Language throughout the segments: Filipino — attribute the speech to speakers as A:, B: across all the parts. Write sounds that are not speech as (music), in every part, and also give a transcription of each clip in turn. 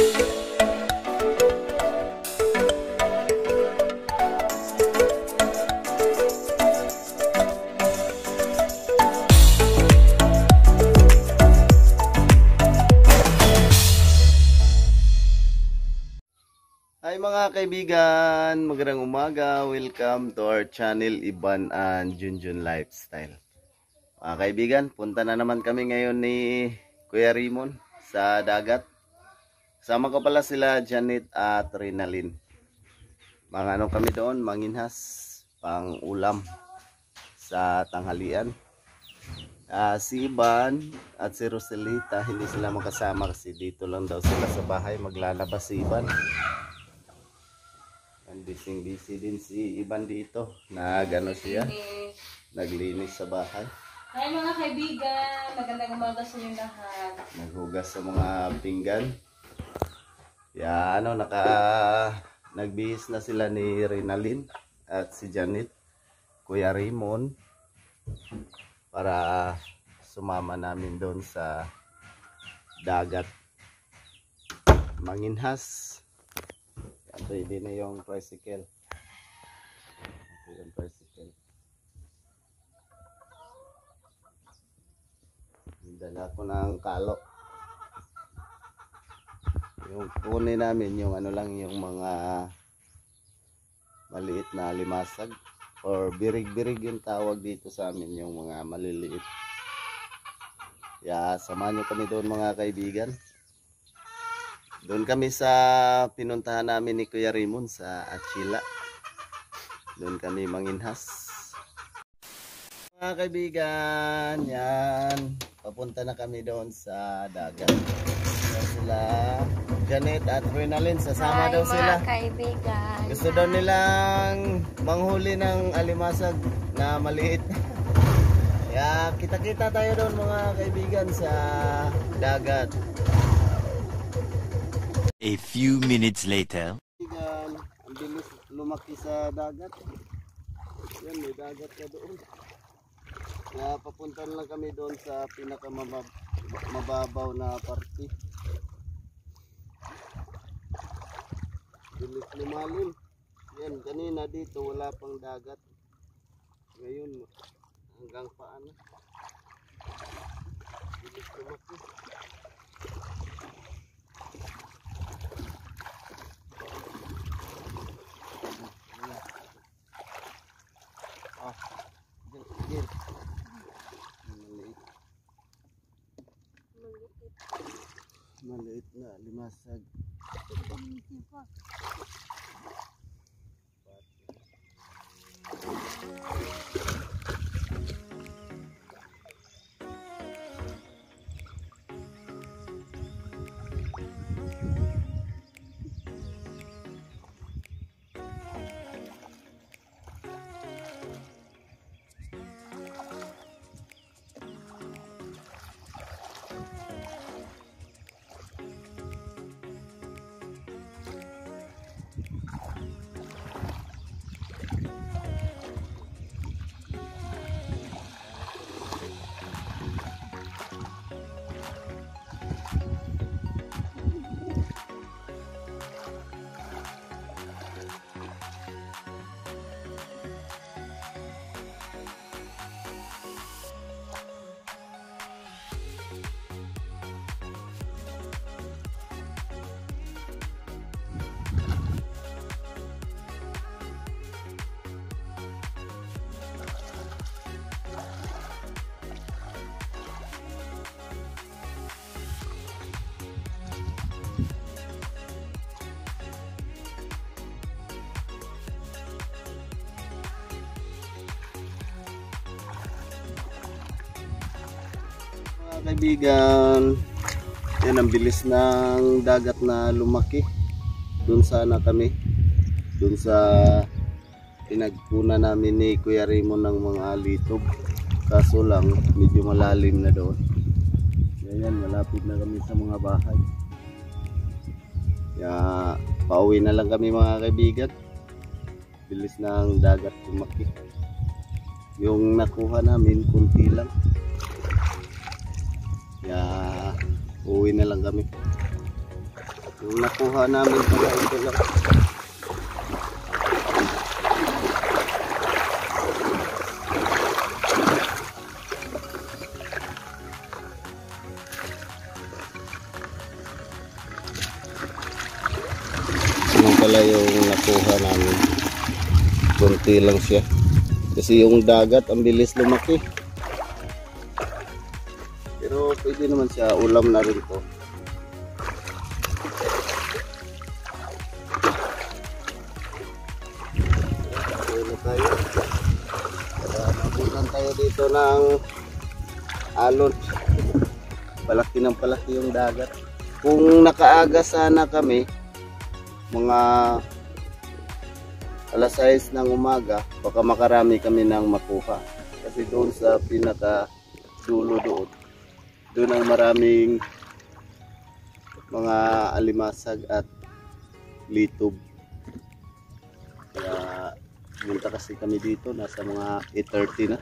A: Hi mga kaibigan, magandang umaga. Welcome to our channel Iban and Junjun Lifestyle. Mga kaibigan, punta na naman kami ngayon ni Kuya Rimon sa dagat. Sama ko pala sila Janet at Rinalyn. Mga ano kami doon, manginhas, pang ulam sa tanghalian. Ah, si Iban at si Roselita hindi sila makasama kasi dito lang daw sila sa bahay maglalabas si Iban. Ang busy busy din si Iban dito. Nag ano siya, naglinis sa bahay.
B: Hi mga kaibigan, magandang umaga sa inyong lahat.
A: Naghugas sa mga pinggan. Ya ano naka nagbihis na sila ni Rinalyn at si Janet, Kuya Raymond para sumama namin doon sa dagat manginhas. Yan, ready na yung tricycle. Ito yung tricycle. Dala ko ng kalo. Yung kunin namin yung ano lang yung mga maliit na limasag or birig-birig yung tawag dito sa amin yung mga maliliit. Ya, samahan nyo kami doon mga kaibigan. Doon kami sa pinuntahan namin ni Kuya Raymond sa Achila. Doon kami manginhas. Mga kaibigan, yan. Papunta na kami doon sa dagat. Yan sila, Janet at Renalyn, sasama
C: Hi,
A: daw sila.
C: mga kaibigan.
A: Gusto daw nilang manghuli ng alimasag na maliit. (laughs) Kaya kita-kita tayo doon mga kaibigan sa dagat.
D: A few minutes later.
A: Kaibigan, ang bilis lumaki sa dagat. Yan, may dagat ka doon. Kaya papunta na lang kami doon sa pinakamababaw na parte. Bilis lumalim. Yan, kanina dito wala pang dagat. Ngayon, hanggang paano. Bilis lumaki. Ah, gil, gil. Maliit. Maliit na limasag. 我不给你剃发 Mga kaibigan, yan ang bilis ng dagat na lumaki. Doon sana kami. Doon sa pinagpuna namin ni Kuya Raymond ng mga litog. Kaso lang, medyo malalim na doon. Yan, malapit na kami sa mga bahay. Kaya, pauwi na lang kami mga kaibigan. Bilis ng dagat lumaki. Yung nakuha namin, kunti lang. Kaya uwi na lang kami. Yung nakuha namin pala ito lang. Pala yung nakuha namin. Kunti lang siya. Kasi yung dagat, ang bilis lumaki. Pero pwede naman siya, ulam na rin to. Ulo tayo. Mabutan tayo dito ng alon. Palaki ng palaki yung dagat. Kung nakaaga sana kami, mga alas 6 ng umaga, baka makarami kami ng makuha. Kasi doon sa pinaka dulo doon, doon ang maraming mga alimasag at litob. Kaya pumunta kasi kami dito, nasa mga 8.30 na.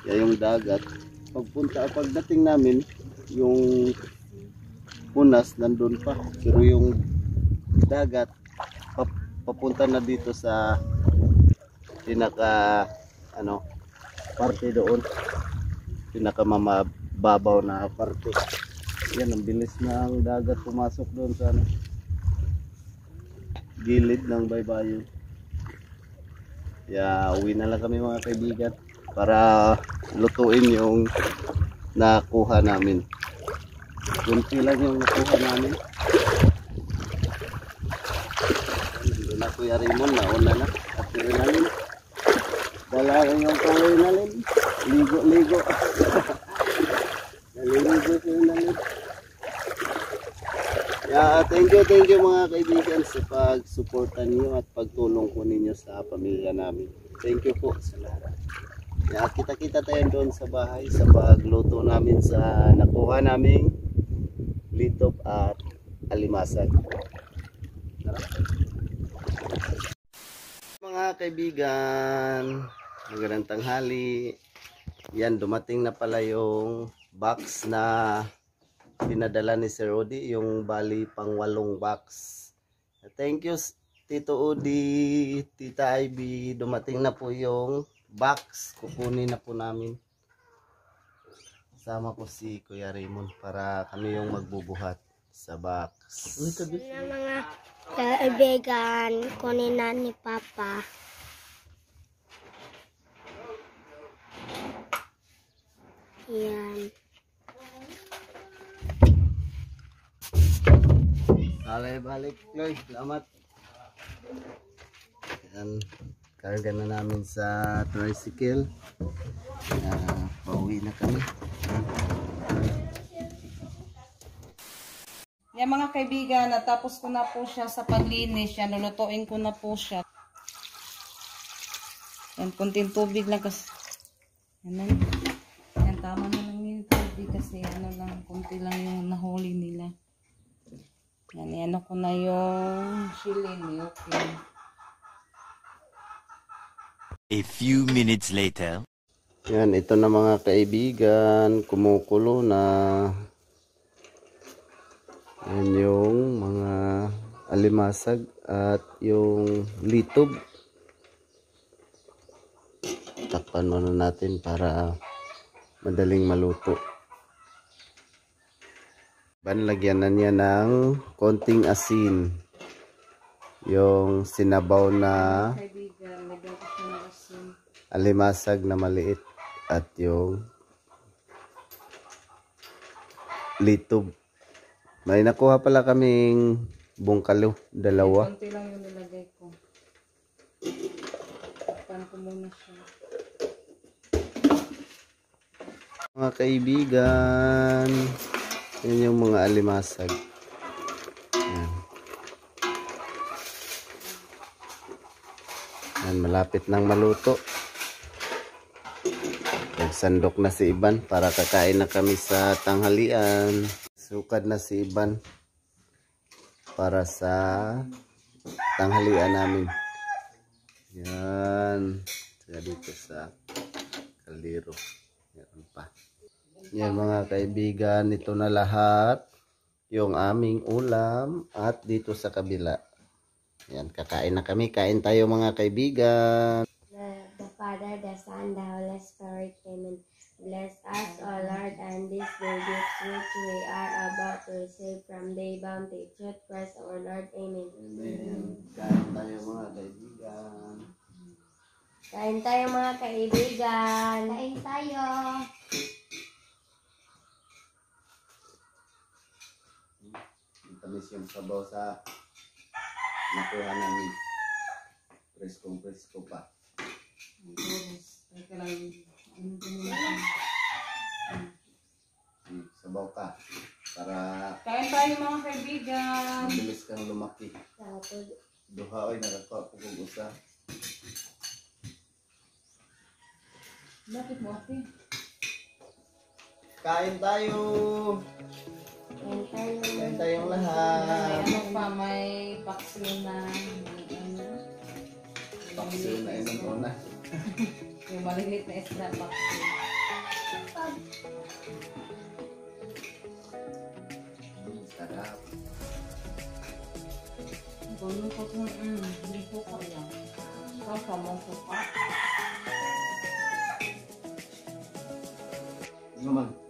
A: Kaya yung dagat, pagpunta, pagdating namin, yung punas nandun pa. Pero yung dagat, pap- papunta na dito sa pinaka ano parte doon pinaka mamababaw na parte yan ang bilis ng dagat pumasok doon sa ano, gilid ng baybayin kaya uwi na lang kami mga kaibigan para lutuin yung nakuha namin kunti lang yung nakuha namin Nandun na Kuya Raymond, nauna na. At nalim. Dala rin yung tuloy nalim. Ligo-ligo. (laughs) Yeah, thank you, thank you mga kaibigan sa pagsuporta niyo at pagtulong po ninyo sa pamilya namin. Thank you po sa lahat. Yeah, kita-kita tayo doon sa bahay sa pagluto namin sa nakuha naming litop at alimasag. Tara. Mga kaibigan, magandang tanghali. Yan, dumating na pala yung box na pinadala ni Sir Odi, yung bali pang walong box. Thank you, Tito Odi, Tita Ivy. Dumating na po yung box. Kukunin na po namin. Sama ko si Kuya Raymond para kami yung magbubuhat sa box.
C: na mga kaibigan, kunin na ni Papa. Yan.
A: Balik, balik, Loy. Salamat. Yan. Karga na namin sa tricycle. Uh, pauwi na kami.
B: Yan mga kaibigan, natapos ko na po siya sa paglinis. Yan, lulutuin ko na po siya. Yan, kunting tubig lang kasi. Yan. Yan, tama na lang yung tubig kasi ano lang, kunti lang yung nahuli nila. Yan, yan ako na yung chili milk. Yan.
D: A few minutes later.
A: Yan, ito na mga kaibigan. Kumukulo na. Yan yung mga alimasag at yung litob. Takpan muna natin para madaling maluto. Banlagyan na niya ng konting asin. Yung sinabaw na alimasag na maliit at yung litob. May nakuha pala kaming bungkalo, dalawa.
B: Kunti lang yung nilagay ko. Takpan ko muna siya.
A: Mga kaibigan, yan yung mga alimasag. Yan. Yan, malapit nang maluto. Nagsandok na si Iban para kakain na kami sa tanghalian. Sukad na si Iban para sa tanghalian namin. Yan. Saka dito sa kaldero. Meron pa. Yan mga kaibigan, ito na lahat. yung aming ulam at dito sa kabila. Yan, kakain na kami. Kain tayo mga kaibigan.
C: The, the Father, the Son, the Holy Spirit, Amen. Bless us, O Lord, and these the gifts which we are about to receive from thy bounty. Truth Christ, our Lord, Amen.
A: Amen. Kain tayo mga kaibigan.
C: Kain tayo mga kaibigan. Kain tayo.
A: Tamis yung sabaw sa nakuha namin. Preskong presko pa. Hmm, Sabaw ka. Para
B: Kain tayo mga kaibigan.
A: mabilis kang lumaki. Duha oy nakakuha po kong usa.
B: Bakit mo ate?
A: Kain tayo.
C: Kain
A: tayong lahat.
B: ano pa, may paksiw na. ano.
A: Paksiw na inom ko na. (laughs)
B: Yung maliliit na isda paksiw.
A: Sarap.
B: Ganun ko kung mm, hindi ko kaya. Kasa mo ko pa.
A: Man? Hmm?